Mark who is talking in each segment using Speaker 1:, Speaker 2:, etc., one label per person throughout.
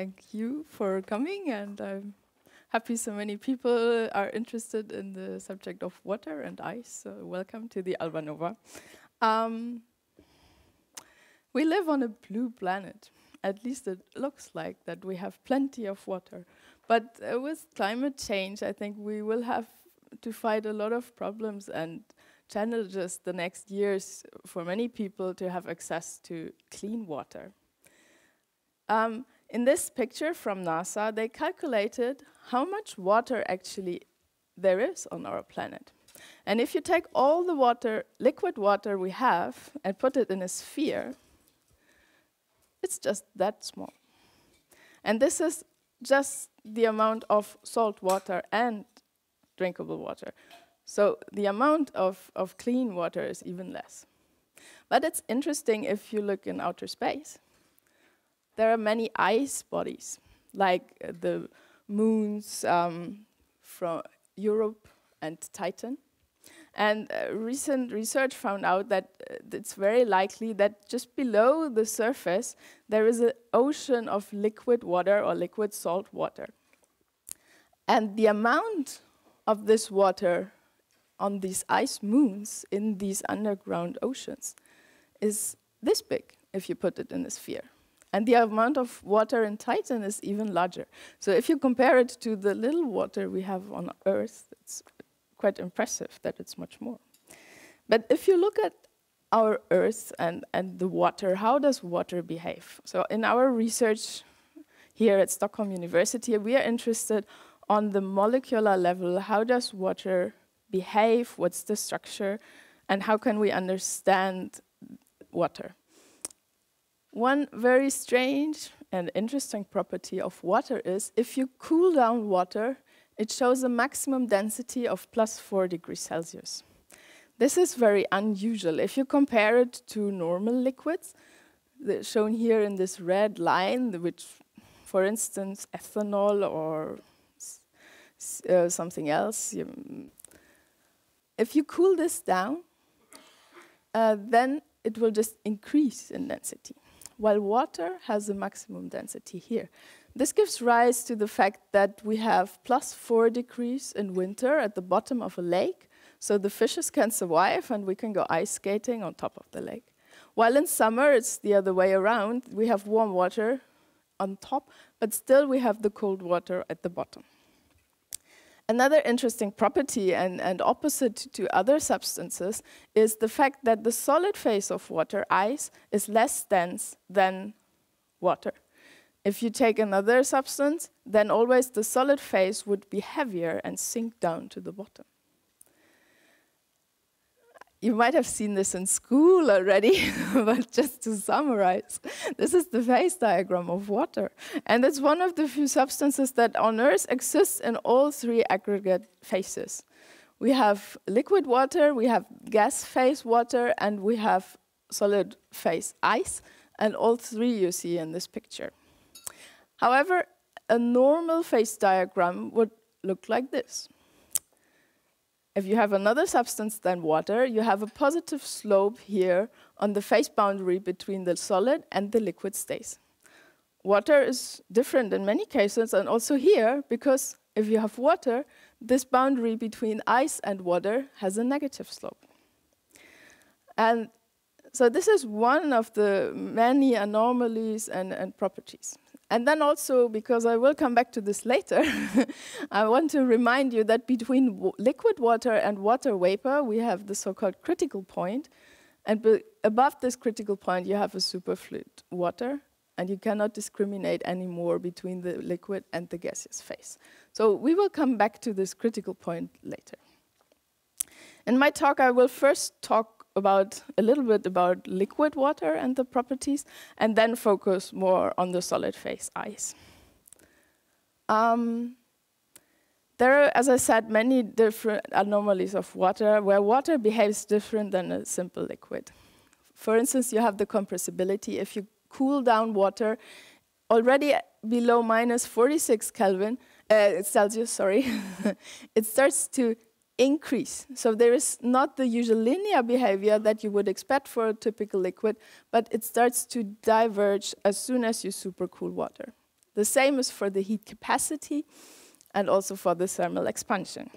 Speaker 1: thank you for coming, and I'm happy so many people are interested in the subject of water and ice. So welcome to the Albanova. Um, we live on a blue planet. At least it looks like that we have plenty of water. But uh, with climate change, I think we will have to fight a lot of problems and challenges the next years for many people to have access to clean water. Um, in this picture from NASA, they calculated how much water actually there is on our planet. And if you take all the water, liquid water we have, and put it in a sphere, it's just that small. And this is just the amount of salt water and drinkable water. So the amount of, of clean water is even less. But it's interesting if you look in outer space. There are many ice bodies, like uh, the moons um, from Europa and Titan. And uh, recent research found out that uh, it's very likely that just below the surface there is an ocean of liquid water or liquid salt water. And the amount of this water on these ice moons in these underground oceans is this big if you put it in a sphere. And the amount of water in Titan is even larger. So if you compare it to the little water we have on Earth, it's quite impressive that it's much more. But if you look at our Earth and, and the water, how does water behave? So in our research here at Stockholm University, we are interested on the molecular level, how does water behave, what's the structure, and how can we understand water? One very strange and interesting property of water is if you cool down water, it shows a maximum density of plus 4 degrees Celsius. This is very unusual. If you compare it to normal liquids, shown here in this red line, which, for instance, ethanol or uh, something else, if you cool this down, uh, then it will just increase in density, while water has a maximum density here. This gives rise to the fact that we have plus four degrees in winter at the bottom of a lake, so the fishes can survive and we can go ice skating on top of the lake. While in summer, it's the other way around. We have warm water on top, but still we have the cold water at the bottom. Another interesting property and, and opposite to other substances is the fact that the solid phase of water, ice, is less dense than water. If you take another substance, then always the solid phase would be heavier and sink down to the bottom. You might have seen this in school already, but just to summarize, this is the phase diagram of water. And it's one of the few substances that on Earth exists in all three aggregate phases. We have liquid water, we have gas phase water, and we have solid phase ice, and all three you see in this picture. However, a normal phase diagram would look like this. If you have another substance than water, you have a positive slope here on the phase boundary between the solid and the liquid states. Water is different in many cases, and also here, because if you have water, this boundary between ice and water has a negative slope. And so this is one of the many anomalies and, and properties. And then also, because I will come back to this later, I want to remind you that between liquid water and water vapor, we have the so-called critical point. And above this critical point, you have a superfluid water, and you cannot discriminate anymore between the liquid and the gaseous phase. So we will come back to this critical point later. In my talk, I will first talk about a little bit about liquid water and the properties, and then focus more on the solid phase ice. Um, there are, as I said, many different anomalies of water, where water behaves different than a simple liquid. For instance, you have the compressibility. If you cool down water, already below minus 46 Kelvin, uh, Celsius, sorry, it starts to increase. So there is not the usual linear behavior that you would expect for a typical liquid, but it starts to diverge as soon as you supercool water. The same is for the heat capacity and also for the thermal expansion.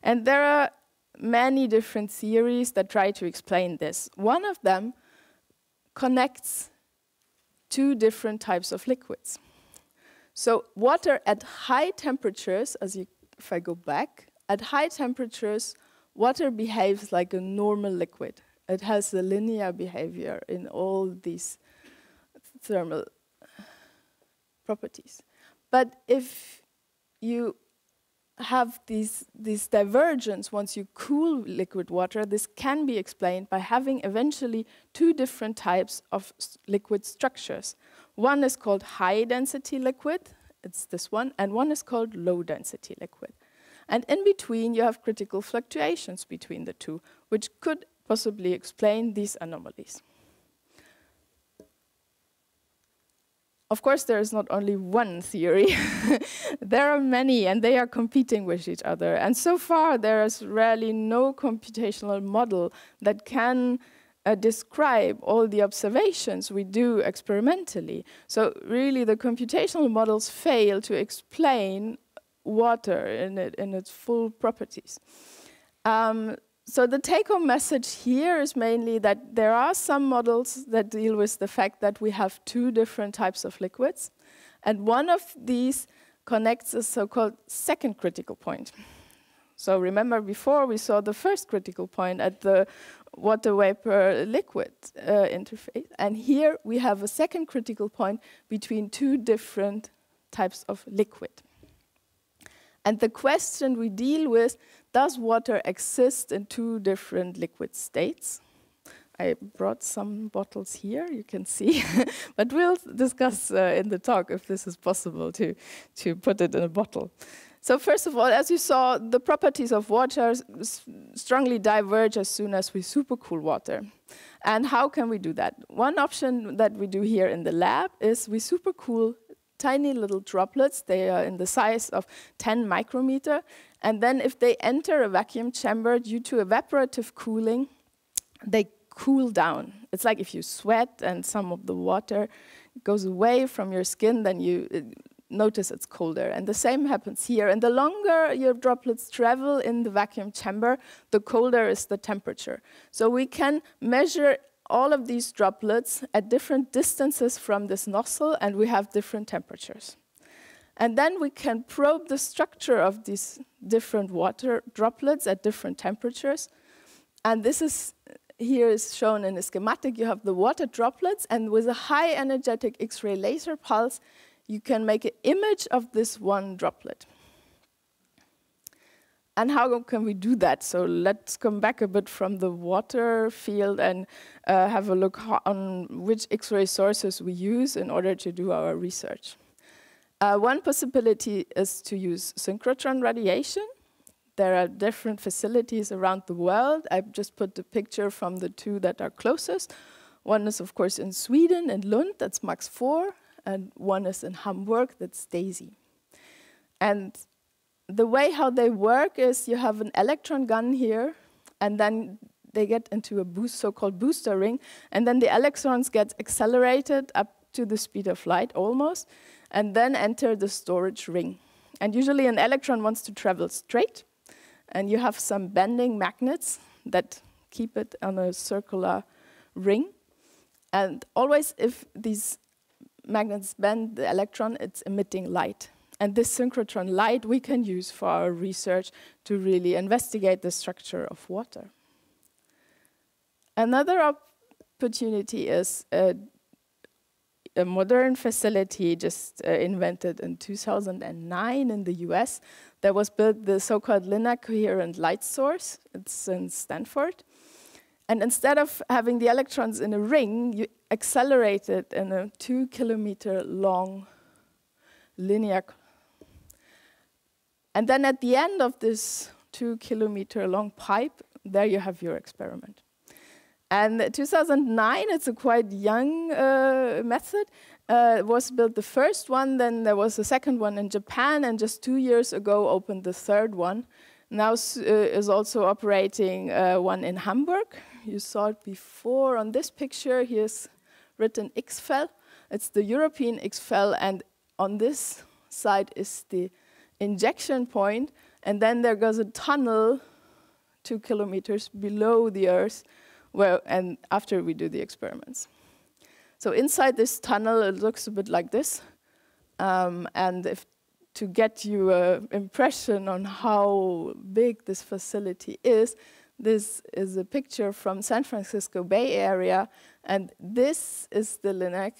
Speaker 1: And there are many different theories that try to explain this. One of them connects two different types of liquids. So water at high temperatures, as you, if I go back, at high temperatures, water behaves like a normal liquid. It has a linear behavior in all these thermal properties. But if you have these, this divergence once you cool liquid water, this can be explained by having eventually two different types of liquid structures. One is called high density liquid, it's this one, and one is called low density liquid. And in between, you have critical fluctuations between the two, which could possibly explain these anomalies. Of course, there is not only one theory. there are many, and they are competing with each other. And so far, there is really no computational model that can uh, describe all the observations we do experimentally. So really, the computational models fail to explain water in, it, in its full properties. Um, so the take-home message here is mainly that there are some models that deal with the fact that we have two different types of liquids, and one of these connects a so-called second critical point. So remember before we saw the first critical point at the water vapor liquid uh, interface, and here we have a second critical point between two different types of liquid. And the question we deal with does water exist in two different liquid states? I brought some bottles here, you can see, but we'll discuss uh, in the talk if this is possible to, to put it in a bottle. So first of all, as you saw, the properties of water strongly diverge as soon as we supercool water. And how can we do that? One option that we do here in the lab is we supercool tiny little droplets. They are in the size of 10 micrometer. And then if they enter a vacuum chamber due to evaporative cooling, they cool down. It's like if you sweat and some of the water goes away from your skin, then you uh, notice it's colder. And the same happens here. And the longer your droplets travel in the vacuum chamber, the colder is the temperature. So we can measure all of these droplets at different distances from this nozzle, and we have different temperatures. And then we can probe the structure of these different water droplets at different temperatures. And this is here is shown in a schematic. You have the water droplets, and with a high energetic X-ray laser pulse, you can make an image of this one droplet. And how can we do that? So let's come back a bit from the water field and uh, have a look on which X-ray sources we use in order to do our research. Uh, one possibility is to use synchrotron radiation. There are different facilities around the world. I've just put the picture from the two that are closest. One is, of course, in Sweden, in Lund, that's MAX 4, and one is in Hamburg, that's DESY. And the way how they work is you have an electron gun here, and then they get into a boost, so-called booster ring, and then the electrons get accelerated up to the speed of light almost, and then enter the storage ring. And usually an electron wants to travel straight, and you have some bending magnets that keep it on a circular ring. And always if these magnets bend the electron, it's emitting light. And this synchrotron light we can use for our research to really investigate the structure of water. Another opportunity is a, modern facility just uh, invented in 2009 in the US that was built the so-called Linac coherent light source. It's in Stanford. And instead of having the electrons in a ring, you accelerate it in a two kilometer long linear and then at the end of this two kilometer long pipe, there you have your experiment. And 2009, it's a quite young uh, method. Uh, was built the first one, then there was a second one in Japan, and just two years ago opened the third one. Now uh, is also operating uh, one in Hamburg. You saw it before on this picture. Here's written XFEL. It's the European XFEL, and on this side is the injection point, and then there goes a tunnel two kilometers below the Earth, where, and after we do the experiments. So inside this tunnel, it looks a bit like this. Um, and if, to get you an impression on how big this facility is, this is a picture from San Francisco Bay Area, and this is the LINAC,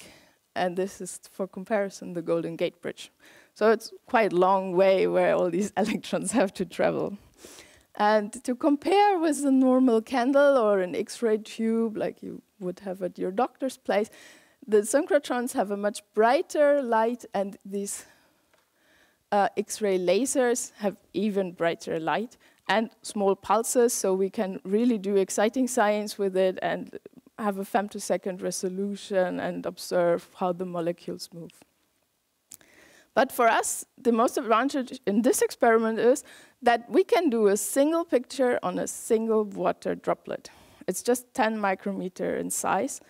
Speaker 1: and this is, for comparison, the Golden Gate Bridge. So it's quite a long way where all these electrons have to travel. And to compare with a normal candle or an X-ray tube like you would have at your doctor's place, the synchrotrons have a much brighter light and these uh, X-ray lasers have even brighter light and small pulses, so we can really do exciting science with it and have a femtosecond resolution and observe how the molecules move. But for us, the most advantage in this experiment is that we can do a single picture on a single water droplet. It's just 10 micrometer in size.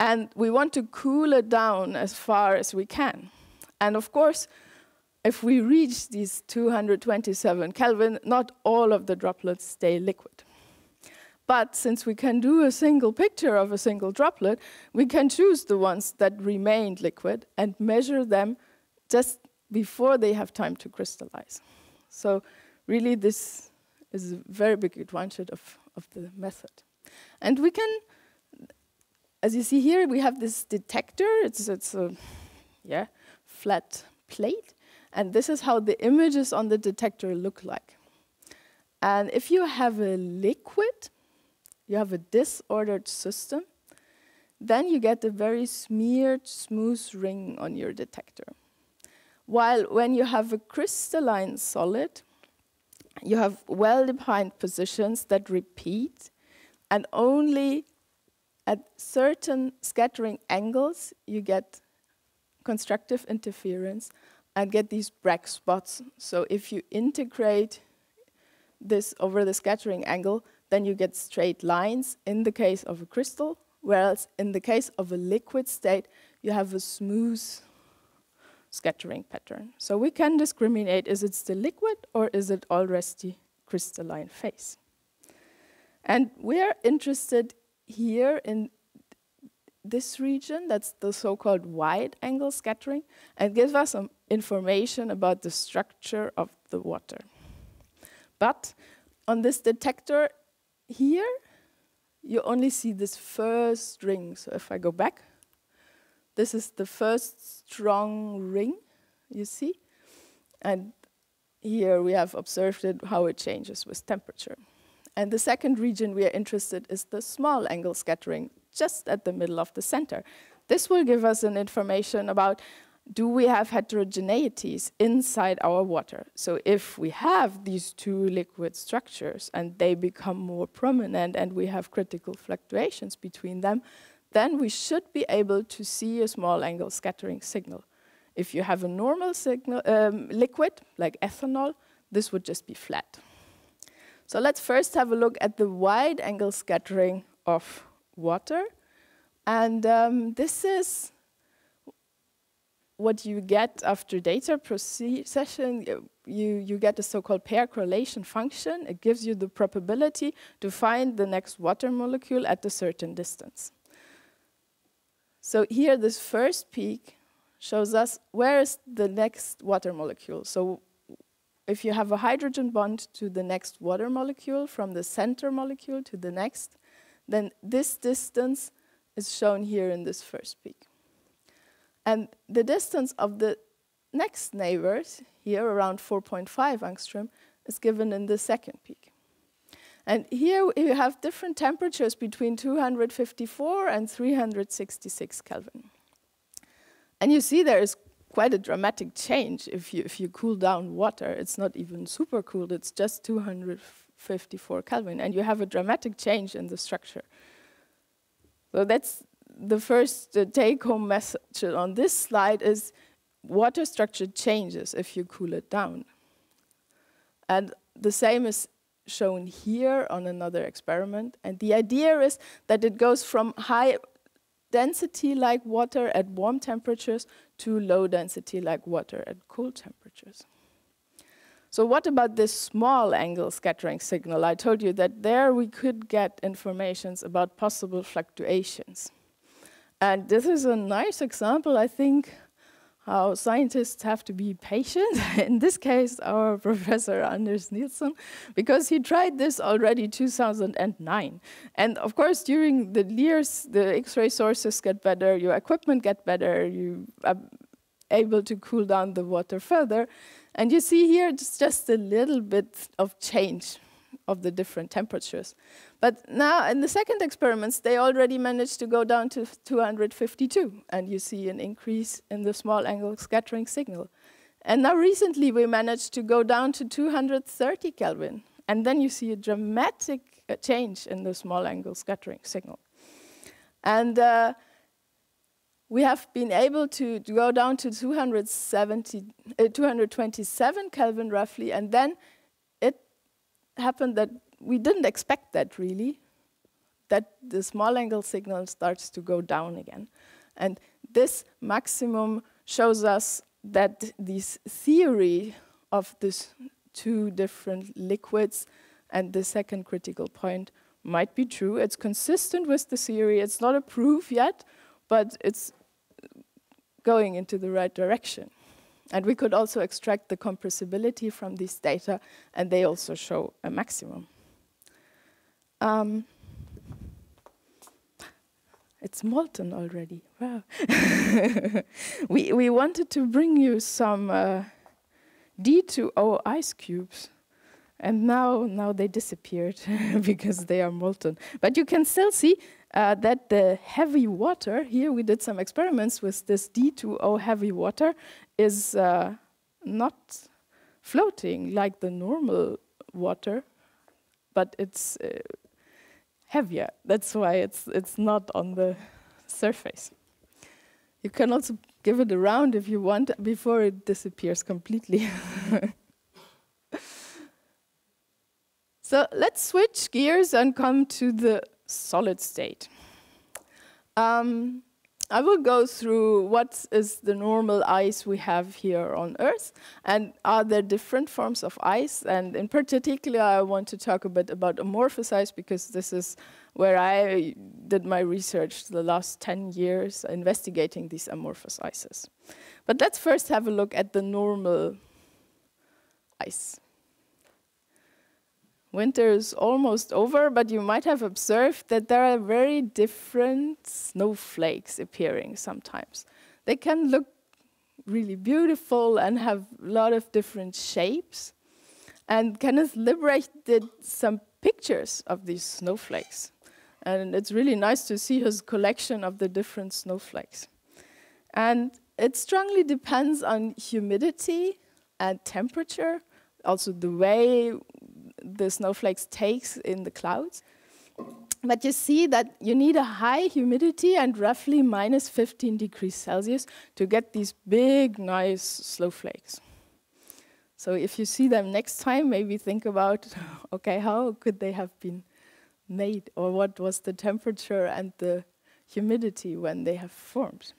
Speaker 1: And we want to cool it down as far as we can. And of course, if we reach these 227 Kelvin, not all of the droplets stay liquid. But since we can do a single picture of a single droplet, we can choose the ones that remained liquid and measure them just before they have time to crystallize. So really this is a very big advantage of, of the method. And we can, as you see here, we have this detector. It's, it's a yeah, flat plate. And this is how the images on the detector look like. And if you have a liquid, you have a disordered system, then you get a very smeared, smooth ring on your detector. While when you have a crystalline solid, you have well-defined positions that repeat, and only at certain scattering angles you get constructive interference and get these Bragg spots. So if you integrate this over the scattering angle, then you get straight lines in the case of a crystal, whereas in the case of a liquid state, you have a smooth scattering pattern. So we can discriminate, is it still liquid or is it all already crystalline phase? And we're interested here in this region, that's the so-called wide angle scattering, and gives us some information about the structure of the water. But on this detector here, you only see this first ring. So if I go back, this is the first strong ring, you see? And here we have observed it, how it changes with temperature. And the second region we are interested is the small angle scattering, just at the middle of the center. This will give us an information about do we have heterogeneities inside our water? So if we have these two liquid structures and they become more prominent and we have critical fluctuations between them, then we should be able to see a small angle scattering signal. If you have a normal signal, um, liquid, like ethanol, this would just be flat. So let's first have a look at the wide angle scattering of water. And um, this is what you get after data procession. You, you get a so-called pair correlation function. It gives you the probability to find the next water molecule at a certain distance. So here, this first peak shows us where is the next water molecule. So if you have a hydrogen bond to the next water molecule, from the center molecule to the next, then this distance is shown here in this first peak. And the distance of the next neighbors, here around 4.5 angstrom, is given in the second peak. And here you have different temperatures between 254 and 366 Kelvin. And you see there is quite a dramatic change if you, if you cool down water. It's not even super cooled, it's just 254 Kelvin. And you have a dramatic change in the structure. So that's the first uh, take-home message on this slide is water structure changes if you cool it down. And the same is shown here on another experiment. And the idea is that it goes from high density like water at warm temperatures to low density like water at cool temperatures. So what about this small angle scattering signal? I told you that there we could get informations about possible fluctuations. And this is a nice example, I think, how scientists have to be patient. In this case, our professor Anders Nilsson, because he tried this already 2009. And of course, during the years, the X-ray sources get better, your equipment get better, you are able to cool down the water further. And you see here, it's just a little bit of change of the different temperatures. But now in the second experiments, they already managed to go down to 252, and you see an increase in the small angle scattering signal. And now recently, we managed to go down to 230 Kelvin, and then you see a dramatic uh, change in the small angle scattering signal. And uh, we have been able to, go down to 270, uh, 227 Kelvin roughly, and then happened that we didn't expect that really, that the small angle signal starts to go down again. And this maximum shows us that this theory of these two different liquids and the second critical point might be true. It's consistent with the theory. It's not a proof yet, but it's going into the right direction. And we could also extract the compressibility from these data, and they also show a maximum. Um, it's molten already. Wow. we, we wanted to bring you some uh, D2O ice cubes. And now, now they disappeared because they are molten. But you can still see uh, that the heavy water, here we did some experiments with this D2O heavy water, is uh, not floating like the normal water, but it's uh, heavier. That's why it's, it's not on the surface. You can also give it a round if you want before it disappears completely. so let's switch gears and come to the solid state. Um, I will go through what is the normal ice we have here on Earth, and are there different forms of ice? And in particular, I want to talk a bit about amorphous ice because this is where I did my research the last 10 years investigating these amorphous ices. But let's first have a look at the normal ice. Winter is almost over, but you might have observed that there are very different snowflakes appearing sometimes. They can look really beautiful and have a lot of different shapes. And Kenneth Libbrecht did some pictures of these snowflakes. And it's really nice to see his collection of the different snowflakes. And it strongly depends on humidity and temperature, also the way the snowflakes takes in the clouds. But you see that you need a high humidity and roughly minus 15 degrees Celsius to get these big, nice snowflakes. So if you see them next time, maybe think about, okay, how could they have been made? Or what was the temperature and the humidity when they have formed?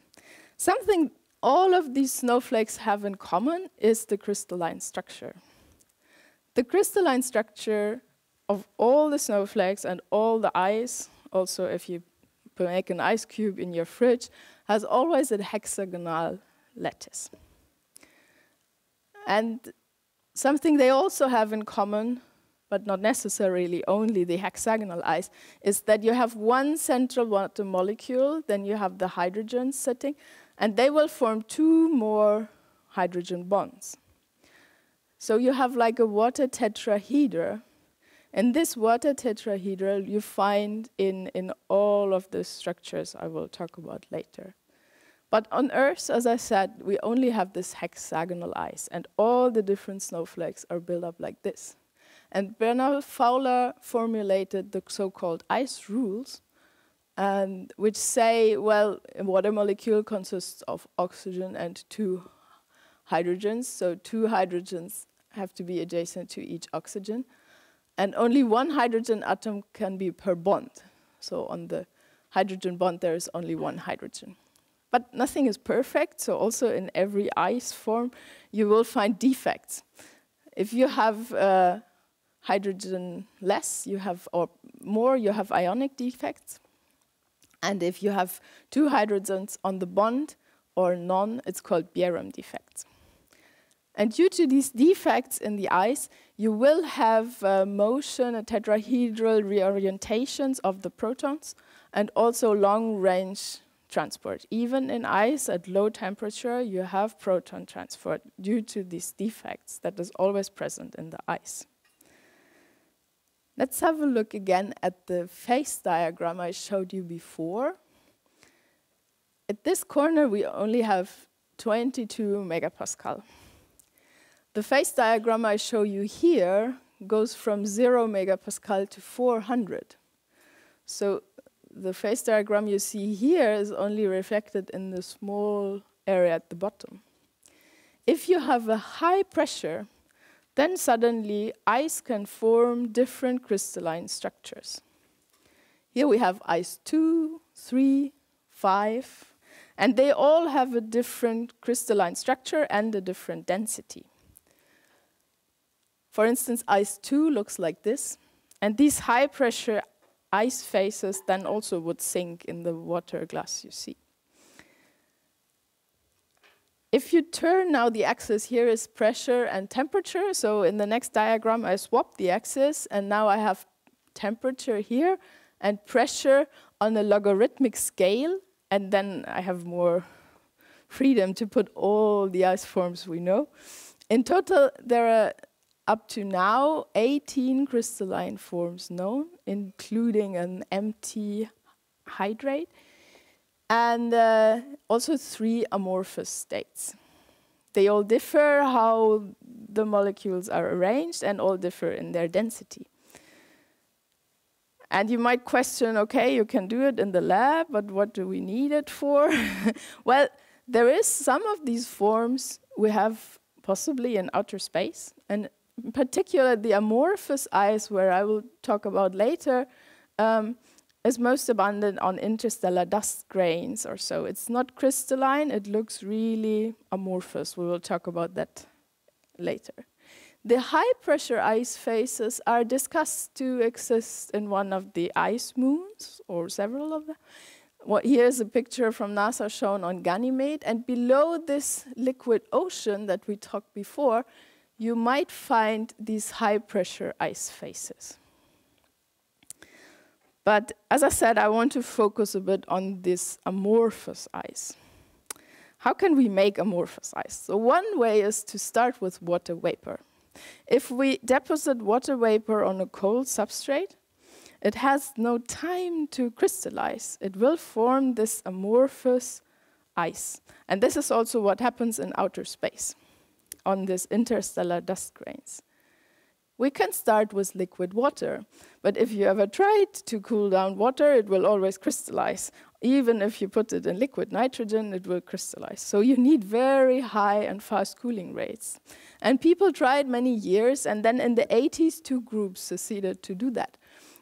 Speaker 1: Something all of these snowflakes have in common is the crystalline structure. The crystalline structure of all the snowflakes and all the ice, also if you make an ice cube in your fridge, has always a hexagonal lattice. And something they also have in common, but not necessarily only the hexagonal ice, is that you have one central water molecule, then you have the hydrogen sitting, and they will form two more hydrogen bonds. So you have like a water tetrahedra. And this water tetrahedral you find in, in all of the structures I will talk about later. But on Earth, as I said, we only have this hexagonal ice, and all the different snowflakes are built up like this. And Bernal Fowler formulated the so-called ice rules, and which say, well, a water molecule consists of oxygen and two hydrogens, so two hydrogens have to be adjacent to each oxygen. And only one hydrogen atom can be per bond. So on the hydrogen bond, there is only one hydrogen. But nothing is perfect, so also in every ice form, you will find defects. If you have uh, hydrogen less, you have, or more, you have ionic defects. And if you have two hydrogens on the bond or none, it's called Bjerrum defects. And due to these defects in the ice, you will have uh, motion and tetrahedral reorientations of the protons and also long-range transport. Even in ice at low temperature, you have proton transport due to these defects that is always present in the ice. Let's have a look again at the phase diagram I showed you before. At this corner, we only have 22 megapascal. The phase diagram I show you here goes from 0 megapascal to 400. So the phase diagram you see here is only reflected in the small area at the bottom. If you have a high pressure, then suddenly ice can form different crystalline structures. Here we have ice 2, 3, 5, and they all have a different crystalline structure and a different density. For instance, ice 2 looks like this, and these high pressure ice phases then also would sink in the water glass you see. If you turn now the axis, here is pressure and temperature. So in the next diagram, I swap the axis, and now I have temperature here and pressure on a logarithmic scale, and then I have more freedom to put all the ice forms we know. In total, there are up to now 18 crystalline forms known, including an empty hydrate, and uh, also three amorphous states. They all differ how the molecules are arranged and all differ in their density. And you might question, okay, you can do it in the lab, but what do we need it for? well, there is some of these forms we have possibly in outer space, and in particular, the amorphous ice, where I will talk about later, um, is most abundant on interstellar dust grains or so. It's not crystalline, it looks really amorphous. We will talk about that later. The high pressure ice phases are discussed to exist in one of the ice moons, or several of them. Well, here's a picture from NASA shown on Ganymede, and below this liquid ocean that we talked before, you might find these high pressure ice phases. But as I said, I want to focus a bit on this amorphous ice. How can we make amorphous ice? So one way is to start with water vapor. If we deposit water vapor on a cold substrate, it has no time to crystallize. It will form this amorphous ice. And this is also what happens in outer space on these interstellar dust grains. We can start with liquid water, but if you ever tried to cool down water, it will always crystallize. Even if you put it in liquid nitrogen, it will crystallize. So you need very high and fast cooling rates. And people tried many years, and then in the 80s, two groups succeeded to do that.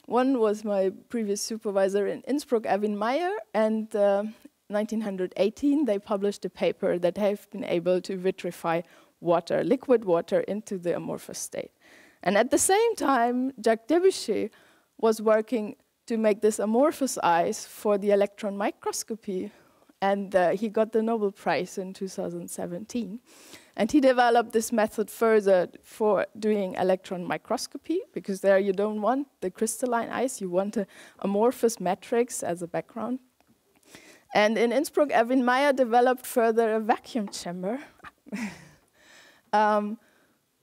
Speaker 1: One was my previous supervisor in Innsbruck, Erwin Mayer, and uh, 1918 they published a paper that have been able to vitrify water, liquid water, into the amorphous state. And at the same time, Jacques Dubochet was working to make this amorphous ice for the electron microscopy, and uh, he got the Nobel Prize in 2017. And he developed this method further for doing electron microscopy, because there you don't want the crystalline ice, you want an amorphous matrix as a background. And in Innsbruck, Erwin Mayer developed further a vacuum chamber. um,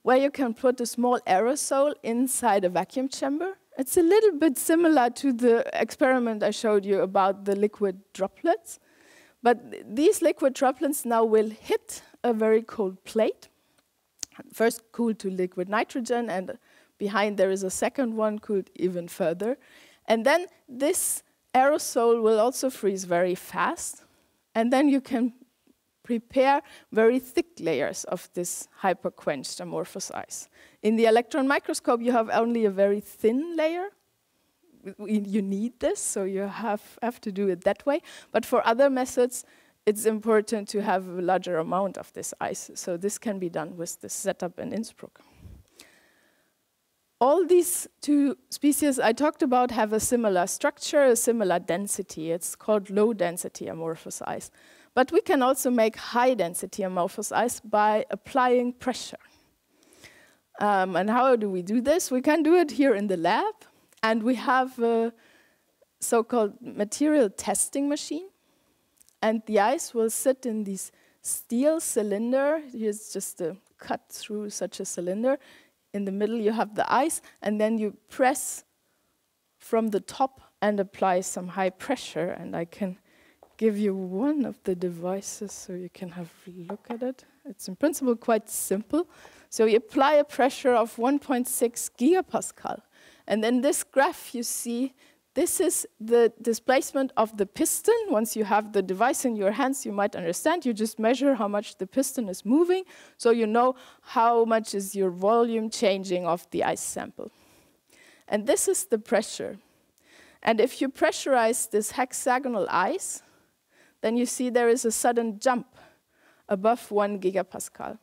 Speaker 1: where you can put a small aerosol inside a vacuum chamber. It's a little bit similar to the experiment I showed you about the liquid droplets. But these liquid droplets now will hit a very cold plate. First cooled to liquid nitrogen, and behind there is a second one cooled even further. And then this aerosol will also freeze very fast. And then you can prepare very thick layers of this hyperquenched amorphous ice. In the electron microscope, you have only a very thin layer. You need this, so you have, have to do it that way. But for other methods, it's important to have a larger amount of this ice. So this can be done with this setup in Innsbruck. All these two species I talked about have a similar structure, a similar density. It's called low density amorphous ice. But we can also make high density amorphous ice by applying pressure. Um, and how do we do this? We can do it here in the lab, and we have a so-called material testing machine. And the ice will sit in this steel cylinder. Here's just a cut through such a cylinder. In the middle, you have the ice, and then you press from the top and apply some high pressure. And I can give you one of the devices so you can have a look at it. It's in principle quite simple. So you apply a pressure of 1.6 gigapascal. And in this graph, you see this is the displacement of the piston. Once you have the device in your hands, you might understand. You just measure how much the piston is moving, so you know how much is your volume changing of the ice sample. And this is the pressure. And if you pressurize this hexagonal ice, then you see there is a sudden jump above one gigapascal.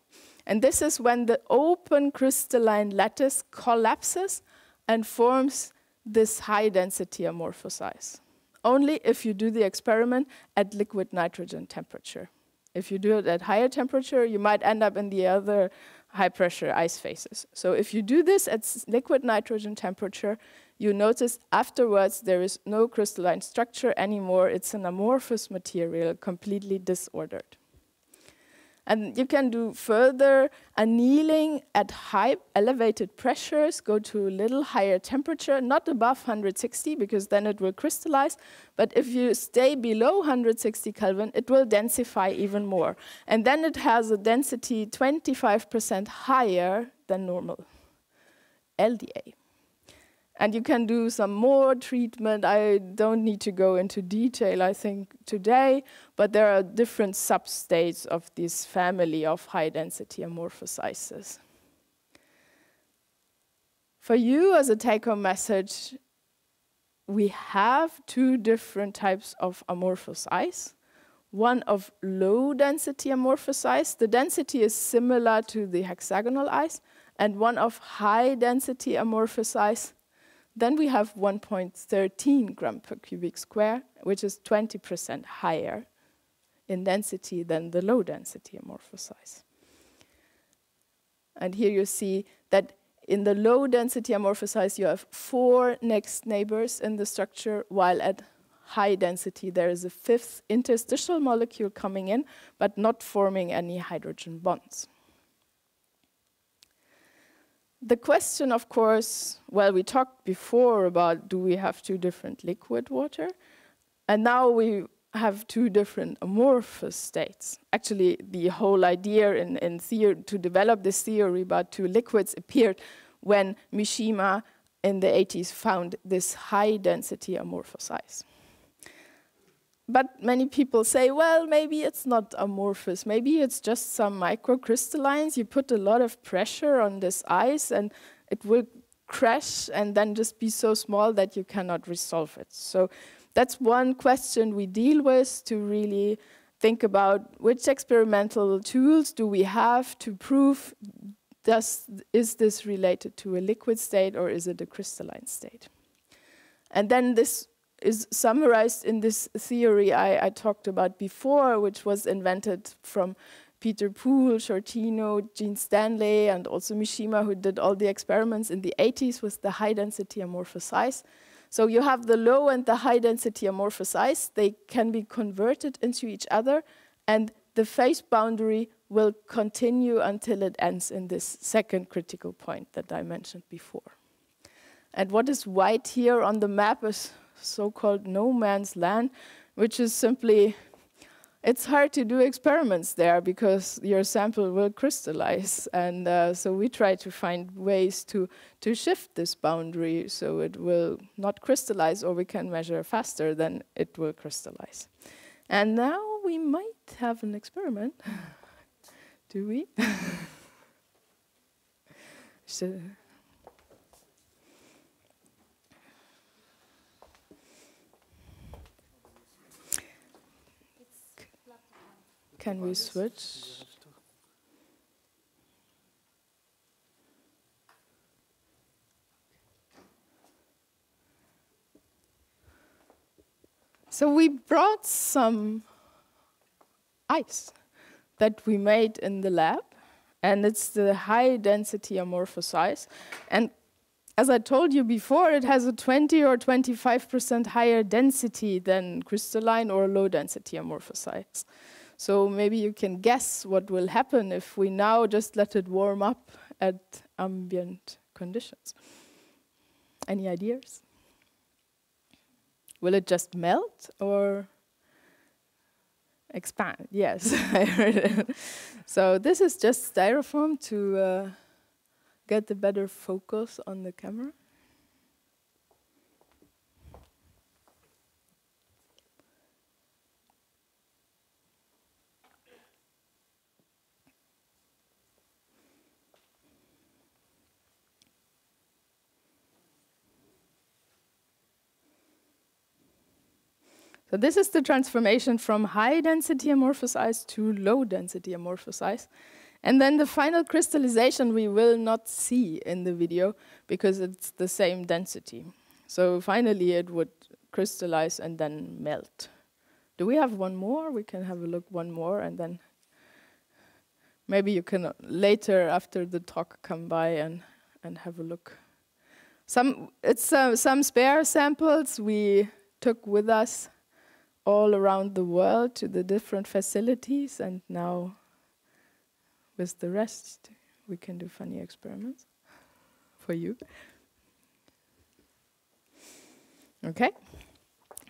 Speaker 1: And this is when the open crystalline lattice collapses and forms this high density amorphous ice. Only if you do the experiment at liquid nitrogen temperature. If you do it at higher temperature, you might end up in the other high pressure ice phases. So if you do this at liquid nitrogen temperature, you notice afterwards there is no crystalline structure anymore. It's an amorphous material, completely disordered. And you can do further annealing at high elevated pressures, go to a little higher temperature, not above 160 because then it will crystallize. But if you stay below 160 Kelvin, it will densify even more. And then it has a density 25% higher than normal LDA. And you can do some more treatment. I don't need to go into detail, I think, today, but there are different substates of this family of high-density amorphous ices. For you, as a take-home message, we have two different types of amorphous ice. One of low-density amorphous ice. The density is similar to the hexagonal ice, and one of high-density amorphous ice then we have 1.13 gram per cubic square, which is 20% higher in density than the low density amorphous ice. And here you see that in the low density amorphous ice, you have four next neighbors in the structure, while at high density, there is a fifth interstitial molecule coming in, but not forming any hydrogen bonds. The question, of course, well, we talked before about do we have two different liquid water? And now we have two different amorphous states. Actually, the whole idea in, in theory, to develop this theory about two liquids appeared when Mishima in the 80s found this high density amorphous ice. But many people say, well, maybe it's not amorphous. Maybe it's just some microcrystallines. You put a lot of pressure on this ice and it will crash and then just be so small that you cannot resolve it. So that's one question we deal with to really think about which experimental tools do we have to prove does, is this related to a liquid state or is it a crystalline state? And then this is summarized in this theory I, I, talked about before, which was invented from Peter Poole, Sciortino, Gene Stanley, and also Mishima, who did all the experiments in the 80s with the high density amorphous ice. So you have the low and the high density amorphous ice. They can be converted into each other, and the phase boundary will continue until it ends in this second critical point that I mentioned before. And what is white here on the map is so-called no man's land, which is simply, it's hard to do experiments there because your sample will crystallize. And uh, so we try to find ways to, to shift this boundary so it will not crystallize or we can measure faster than it will crystallize. And now we might have an experiment. do we? so, Can we switch? So we brought some ice that we made in the lab, and it's the high density amorphous ice. And as I told you before, it has a 20 or 25% higher density than crystalline or low density amorphous ice. So maybe you can guess what will happen if we now just let it warm up at ambient conditions. Any ideas? Will it just melt or expand? Yes, I heard it. So this is just styrofoam to uh, get the better focus on the camera. So this is the transformation from high density amorphous ice to low density amorphous ice. And then the final crystallization we will not see in the video because it's the same density. So finally it would crystallize and then melt. Do we have one more? We can have a look one more and then maybe you can later after the talk come by and, and have a look. Some, it's uh, some spare samples we took with us all around the world to the different facilities, and now with the rest, we can do funny experiments for you. Okay,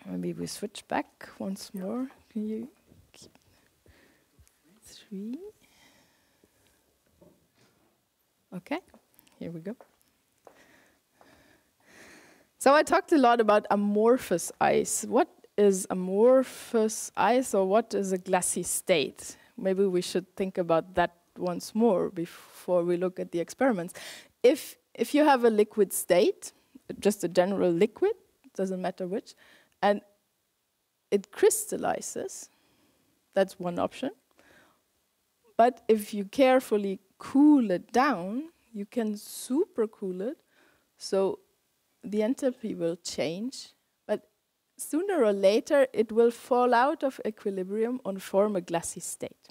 Speaker 1: maybe we switch back once more. Can you keep three? Okay, here we go. So I talked a lot about amorphous ice. What is amorphous ice or what is a glassy state? Maybe we should think about that once more before we look at the experiments. If, if you have a liquid state, just a general liquid, doesn't matter which, and it crystallizes, that's one option. But if you carefully cool it down, you can supercool it, so the enthalpy will change sooner or later it will fall out of equilibrium and form a glassy state.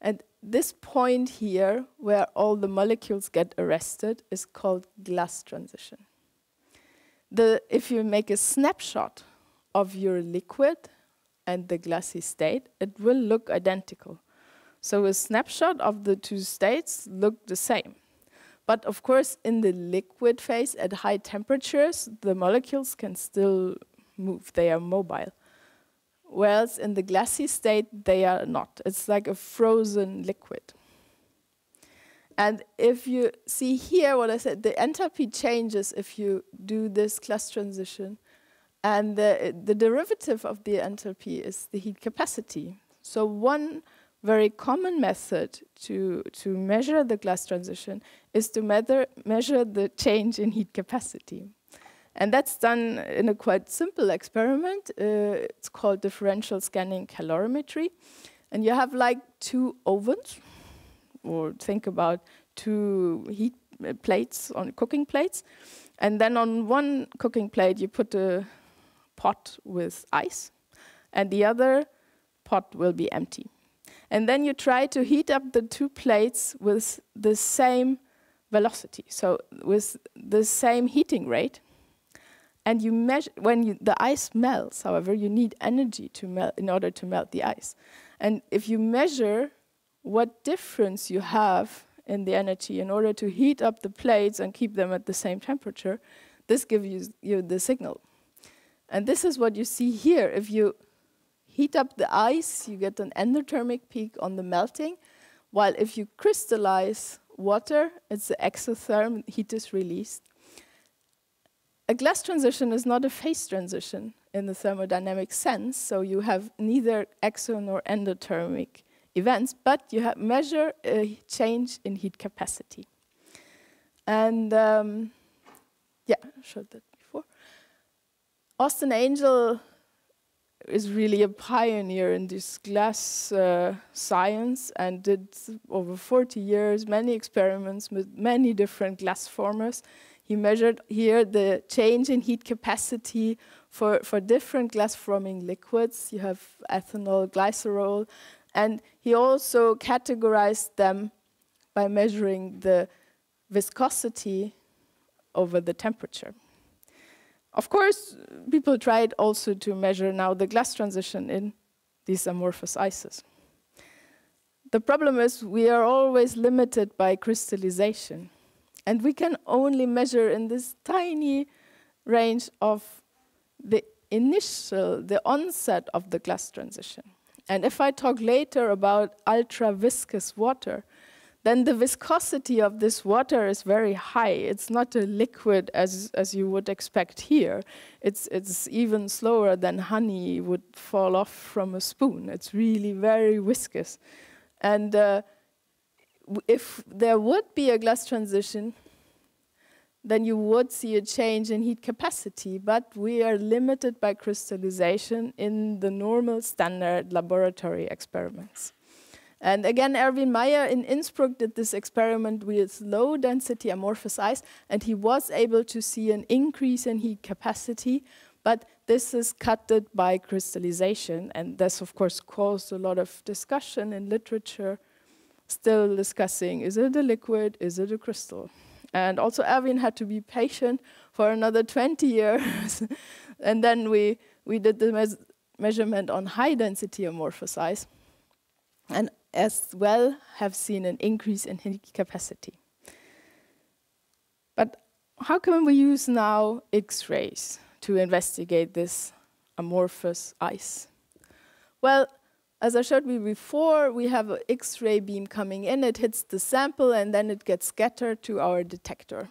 Speaker 1: And this point here, where all the molecules get arrested, is called glass transition. The, if you make a snapshot of your liquid and the glassy state, it will look identical. So a snapshot of the two states look the same. But of course, in the liquid phase at high temperatures, the molecules can still move, they are mobile. Whereas in the glassy state, they are not. It's like a frozen liquid. And if you see here what I said, the enthalpy changes if you do this glass transition. And the, the derivative of the enthalpy is the heat capacity. So one very common method to, to measure the glass transition is to measure, measure the change in heat capacity. And that's done in a quite simple experiment. Uh, it's called differential scanning calorimetry. And you have like two ovens, or think about two heat plates on cooking plates. And then on one cooking plate, you put a pot with ice, and the other pot will be empty. And then you try to heat up the two plates with the same velocity, so with the same heating rate. And you measure when you, the ice melts. However, you need energy to melt in order to melt the ice. And if you measure what difference you have in the energy in order to heat up the plates and keep them at the same temperature, this gives you, you the signal. And this is what you see here. If you heat up the ice, you get an endothermic peak on the melting, while if you crystallize water, it's the exotherm heat is released a glass transition is not a phase transition in the thermodynamic sense, so you have neither exo nor endothermic events, but you have measure a change in heat capacity. And um, yeah, I showed that before. Austen Angell is really a pioneer in this glass uh, science and did over 40 years many experiments with many different glass formers. He measured here the change in heat capacity for, for different glass forming liquids. You have ethanol, glycerol, and he also categorized them by measuring the viscosity over the temperature. Of course, people tried also to measure now the glass transition in these amorphous ices. The problem is we are always limited by crystallization. And we can only measure in this tiny range of the initial, the onset of the glass transition. And if I talk later about ultra viscous water, then the viscosity of this water is very high. It's not a liquid as, as you would expect here. It's, it's even slower than honey would fall off from a spoon. It's really very viscous. And uh, if there would be a glass transition, then you would see a change in heat capacity, but we are limited by crystallization in the normal standard laboratory experiments. And again, Erwin Mayer in Innsbruck did this experiment with low density amorphous ice, and he was able to see an increase in heat capacity, but this is cutted by crystallization, and this, of course, caused a lot of discussion in literature, still discussing, is it a liquid, is it a crystal? And also Erwin had to be patient for another 20 years, and then we, we did the measurement on high density amorphous ice, and as well have seen an increase in heat capacity. But how can we use now X-rays to investigate this amorphous ice? Well, as I showed you before, we have an X-ray beam coming in, it hits the sample, and then it gets scattered to our detector.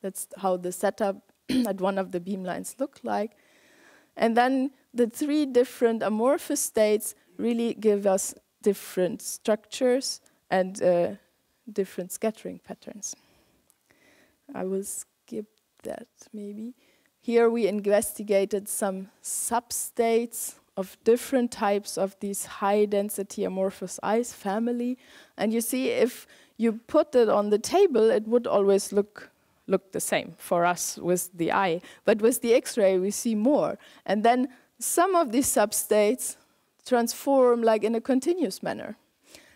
Speaker 1: That's how the setup at one of the beamlines look like. And then the three different amorphous states really give us different structures and uh, different scattering patterns. I will skip that maybe. Here we investigated some substates of different types of these high density amorphous ice family. And you see if you put it on the table, it would always look look the same for us with the eye. But with the X-ray, we see more. And then some of these substates transform like in a continuous manner.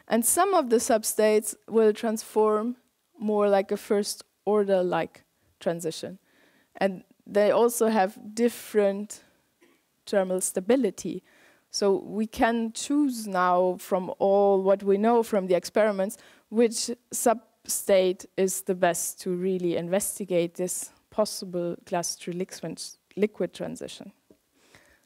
Speaker 1: And some of the substates will transform more like a first order like transition. And they also have different thermal stability. So we can choose now from all what we know from the experiments which substate is the best to really investigate this possible glass to liquid transition.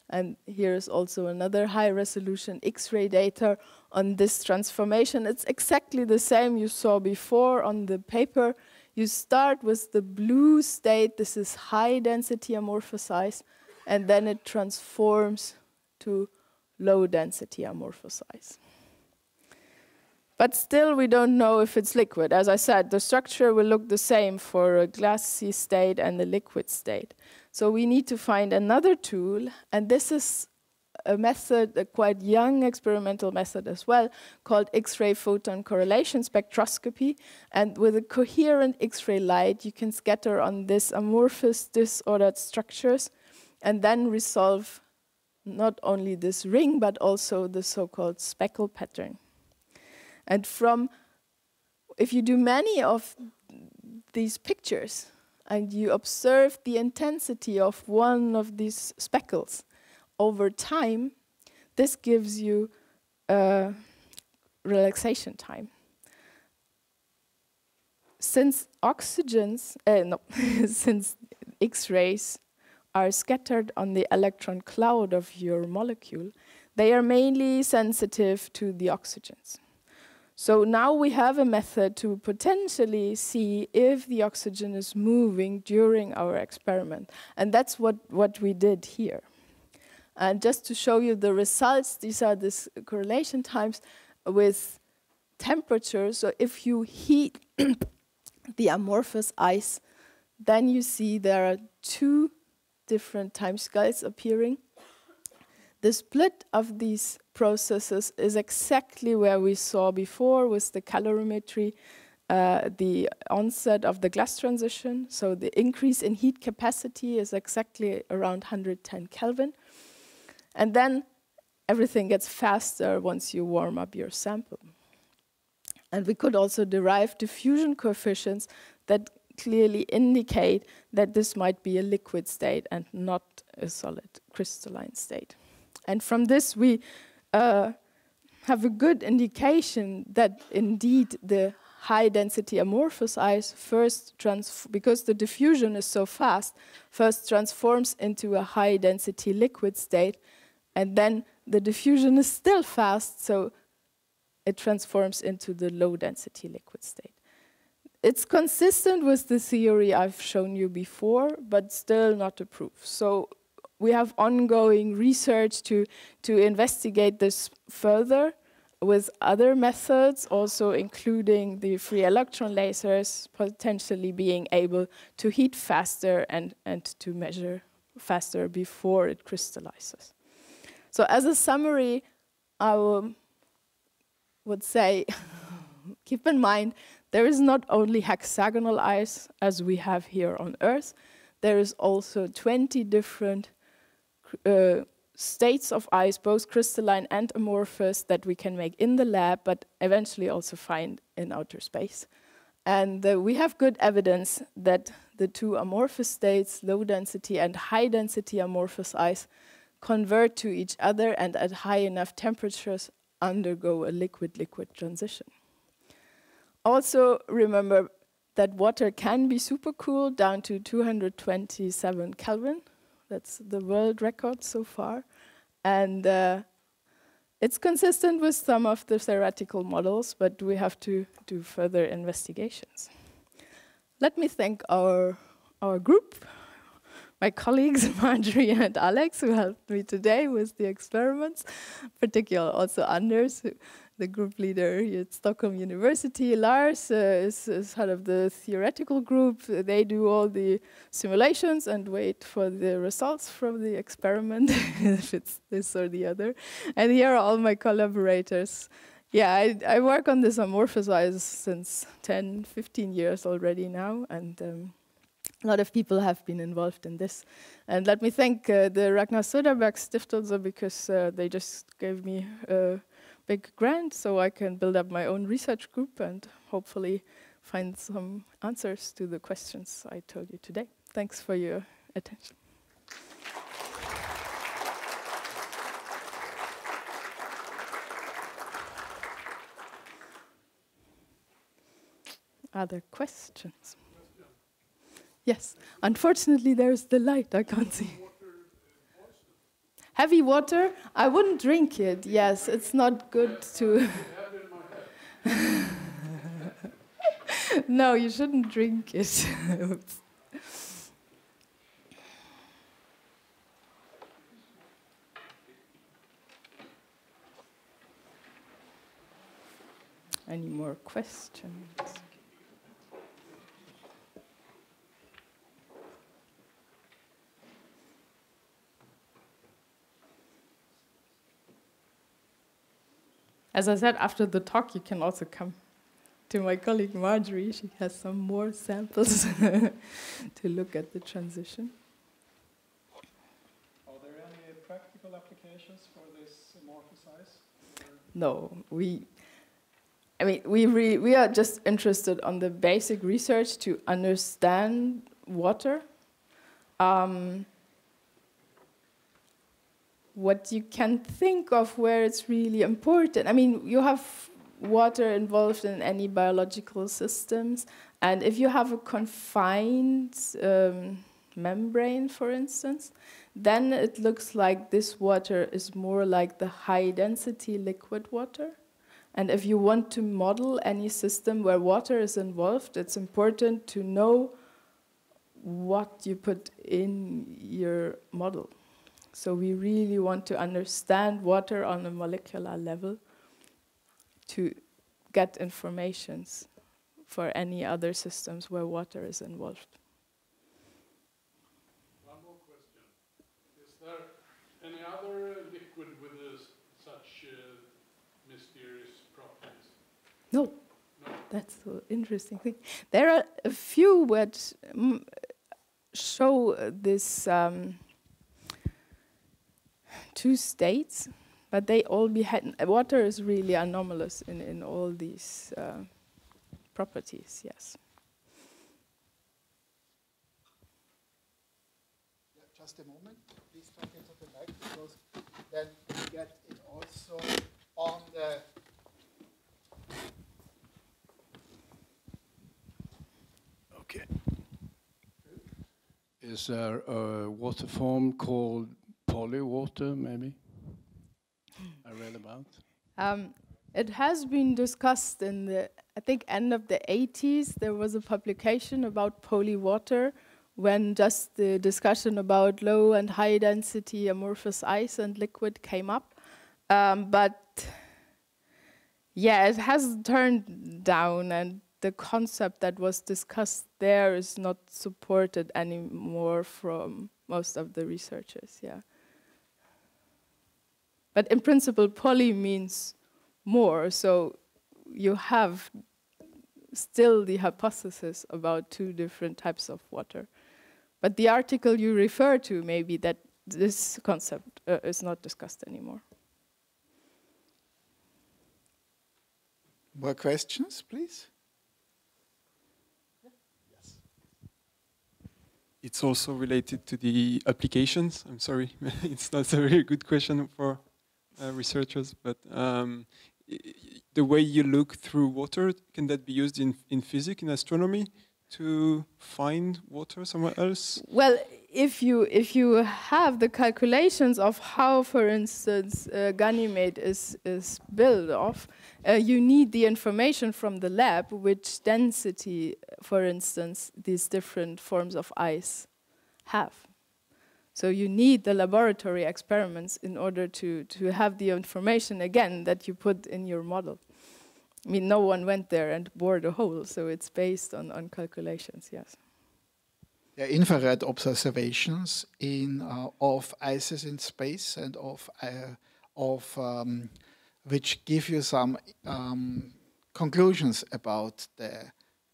Speaker 1: And here's also another high resolution X-ray data on this transformation. It's exactly the same you saw before on the paper. You start with the blue state, this is high density amorphous ice, and then it transforms to low density amorphous ice. But still, we don't know if it's liquid. As I said, the structure will look the same for a glassy state and the liquid state. So we need to find another tool, and this is a method, a quite young experimental method as well, called X-ray photon correlation spectroscopy. And with a coherent X-ray light, you can scatter on these amorphous disordered structures and then resolve not only this ring, but also the so-called speckle pattern. And from, if you do many of these pictures, and you observe the intensity of one of these speckles over time, this gives you a relaxation time. Since oxygens, uh, no, since X-rays are scattered on the electron cloud of your molecule, they are mainly sensitive to the oxygens. So now we have a method to potentially see if the oxygen is moving during our experiment. And that's what, what we did here. And just to show you the results, these are the correlation times with temperature. So if you heat the amorphous ice, then you see there are two different time scales appearing. The split of these processes is exactly where we saw before with the calorimetry, uh, the onset of the glass transition. So the increase in heat capacity is exactly around 110 Kelvin. And then everything gets faster once you warm up your sample. And we could also derive diffusion coefficients that clearly indicate that this might be a liquid state and not a solid crystalline state. And from this, we uh, have a good indication that indeed the high density amorphous ice first because the diffusion is so fast, first transforms into a high density liquid state, and then the diffusion is still fast, so it transforms into the low density liquid state. It's consistent with the theory I've shown you before, but still not a proof. So we have ongoing research to, to investigate this further with other methods, also including the free electron lasers, potentially being able to heat faster and, and to measure faster before it crystallizes. So as a summary, I would say, keep in mind there is not only hexagonal ice as we have here on Earth, there is also 20 different uh, states of ice, both crystalline and amorphous, that we can make in the lab, but eventually also find in outer space. And uh, we have good evidence that the two amorphous states, low density and high density amorphous ice, convert to each other and at high enough temperatures undergo a liquid-liquid transition. Also remember that water can be supercooled down to 227 Kelvin. That's the world record so far. And uh, it's consistent with some of the theoretical models, but we have to do further investigations. Let me thank our, our group, my colleagues Marjorie and Alex, who helped me today with the experiments, particularly also Anders, who, the group leader at Stockholm University. Lars uh, is, is, head of the theoretical group. They do all the simulations and wait for the results from the experiment, if it's this or the other. And here are all my collaborators. Yeah, I, I work on this amorphous since 10, 15 years already now, and um, a lot of people have been involved in this. And let me thank uh, the Ragnar Söderberg Stiftelse because uh, they just gave me uh, big grant so I can build up my own research group and hopefully find some answers to the questions I told you today. Thanks for your attention. Other questions? Yes, unfortunately there's the light, I can't see. Heavy water, I wouldn't drink it. Yes, it's not good to. no, you shouldn't drink it. Any more questions? As I said, after the talk, you can also come to my colleague Marjorie. She has some more samples to look at the transition.
Speaker 2: Are there any practical applications for this amorphous ice?
Speaker 1: No, we. I mean, we re we are just interested on the basic research to understand water. Um, what you can think of where it's really important. I mean, you have water involved in any biological systems, and if you have a confined um, membrane, for instance, then it looks like this water is more like the high density liquid water. And if you want to model any system where water is involved, it's important to know what you put in your model. So we really want to understand water on a molecular level to get informations for any other systems where water is involved.
Speaker 2: One more question. Is there
Speaker 3: Any other liquid with uh, such uh, mysterious properties?
Speaker 1: No.
Speaker 3: No.
Speaker 1: That's the interesting thing. There are a few which mm, show this um, two states, but they all behave. Water is really anomalous in, in all these uh, properties, yes.
Speaker 4: Just a moment, please talk into the mic because then we get it also on the
Speaker 5: Okay. Is there a water form called polywater, maybe? I read about.
Speaker 1: Um, it has been discussed in the, I think, end of the 80s. There was a publication about polywater when just the discussion about low and high density amorphous ice and liquid came up. Um, but yeah, it has turned down, and the concept that was discussed there is not supported anymore from most of the researchers. Yeah. But in principle, poly means more, so you have still the hypothesis about two different types of water. But the article you refer to, maybe that this concept uh, is not discussed anymore.
Speaker 4: more questions, please. Yes.
Speaker 6: It's also related to the applications. I'm sorry, it's not a very good question for uh, researchers, but um, the way you look through water, can that be used in, in physics, in astronomy, to find water somewhere else?
Speaker 1: Well, if you if you have the calculations of how, for instance, uh, Ganymede is is built of, uh, you need the information from the lab, which density, for instance, these different forms of ice have. So you need the laboratory experiments in order to to have the information again that you put in your model. I mean, no one went there and bored a hole, so it's based on on calculations. Yes.
Speaker 4: Yeah, infrared observations in uh, of ices in space and of uh, of um, which give you some um, conclusions about the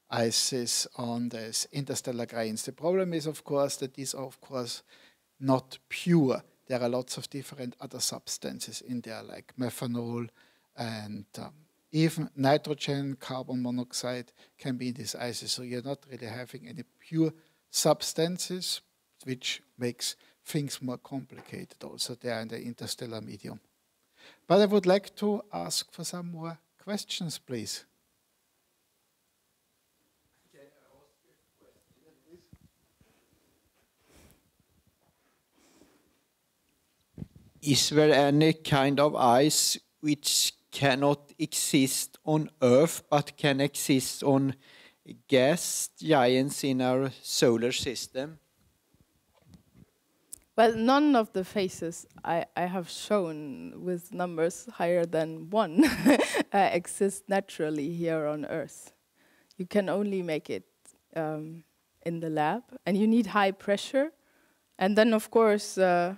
Speaker 4: ices on these interstellar grains. The problem is, of course, that these are, of course, not pure. There are lots of different other substances in there, like methanol and um, even nitrogen, carbon monoxide can be in these ices. So you're not really having any pure substances, which makes things more complicated also there in the interstellar medium. But I would like to ask for some more questions, please.
Speaker 7: Is there any kind of ice which cannot exist on Earth but can exist on gas giants in our solar system?
Speaker 1: Well, none of the phases I, I have shown with numbers higher than one uh, exist naturally here on Earth. You can only make it um, in the lab, and you need high pressure. And then, of course, uh,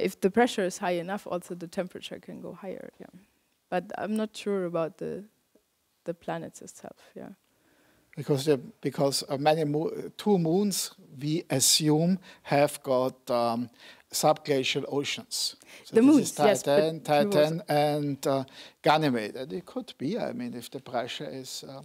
Speaker 1: if the pressure is high enough, also the temperature can go higher. Yeah, but I'm not sure about the the planets itself. Yeah.
Speaker 4: Because the, because uh, many mo- two moons we assume have got um, subglacial oceans. So
Speaker 1: The moons,
Speaker 4: is
Speaker 1: yes,
Speaker 4: Titan, Titan, and uh, Ganymede. And it could be. I mean, if the pressure is uh,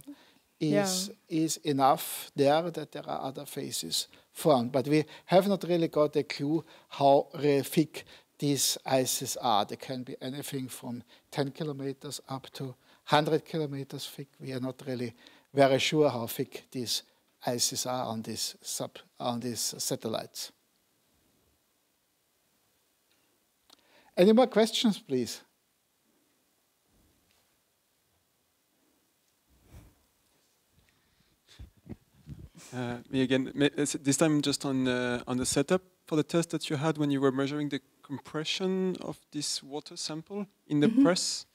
Speaker 4: is is enough there, that there are other phases formed. But we have not really got a clue how really thick these ices are. They can be anything from 10 kilometers up to 100 kilometers thick. We are not really very sure how thick these ices are on these sub on these satellites. Any more questions, please?
Speaker 6: Uh, me again. This time, just on uh, on the setup for the test that you had when you were measuring the compression of this water sample in the press.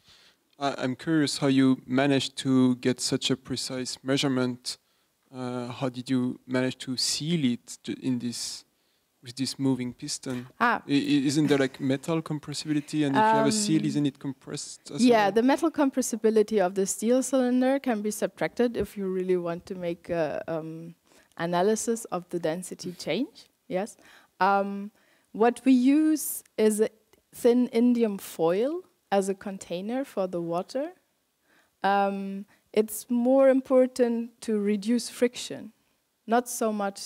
Speaker 6: I I'm curious how you managed to get such a precise measurement. Uh, how did you manage to seal it in this with this moving piston?
Speaker 1: Ah,
Speaker 6: I- Isn't there like metal compressibility, and if you have a seal,
Speaker 1: Um,
Speaker 6: isn't it compressed? as
Speaker 1: yeah,
Speaker 6: well?
Speaker 1: the metal compressibility of the steel cylinder can be subtracted if you really want to make a um, analysis of the density change. Yes. Um, what we use is a thin indium foil as a container for the water. Um, it's more important to reduce friction, not so much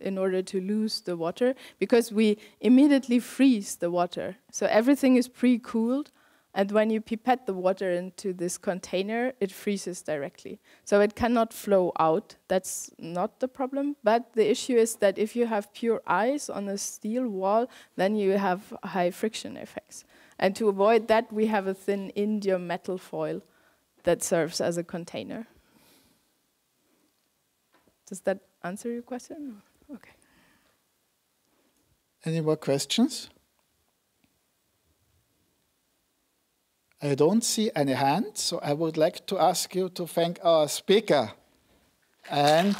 Speaker 1: in order to lose the water, because we immediately freeze the water. So everything is pre-cooled, and when you pipette the water into this container, it freezes directly. So it cannot flow out. That's not the problem. But the issue is that if you have pure ice on a steel wall, then you have high friction effects. And to avoid that, we have a thin indium metal foil that serves as a container. Does that answer your question? Okay.
Speaker 4: Any more questions? I don't see any hands, so I would like to ask you to thank our speaker. And